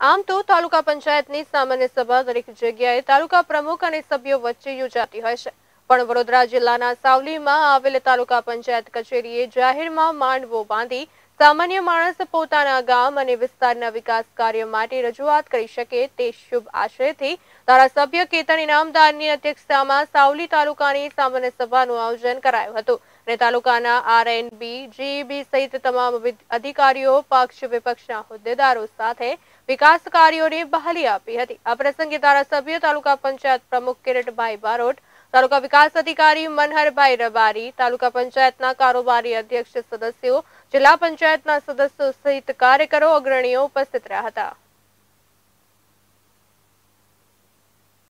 આમ તો તાલુકા પંચાયતની સામાન્ય સભા દરેક જગ્યાએ તાલુકા પ્રમુખ અને સભ્યો વચ્ચે યોજાતી હોય છે. પણ વડોદરા જિલ્લાના સાવલીમાં આવેલ તાલુકા પંચાયત કચેરીએ જાહેરમાં માંડવો બાંધી સામાન્ય માણસ પોતાના ગામ અને વિસ્તારના વિકાસ કાર્ય માટે રજૂઆત કરી શકે તે શુભ આશયથી ધારાસભ્ય કેતન ઇનામદારની અધ્યક્ષતામાં સાવલી તાલુકાની સામાન્ય સભાનું આયોજન કરાયું હતું અને તાલુકાના આરએનબી, જીઈબી સહિત તમામ અધિકારીઓ, પક્ષ વિપક્ષના હોદ્દેદારો સાથે વિકાસ કાર્યોને બહાલી આપી હતી. આ પ્રસંગે ધારાસભ્ય તાલુકા પંચાયત પ્રમુખ કિરીટભાઈ બારોટ તાલુકા વિકાસ અધિકારી મનહરભાઈ રબારી, તાલુકા પંચાયતના કારોબારી અધ્યક્ષ સદસ્યો, જિલ્લા પંચાયતના સદસ્યો સહિત કાર્યકરો, અગ્રણીઓ ઉપસ્થિત રહ્યા હતા.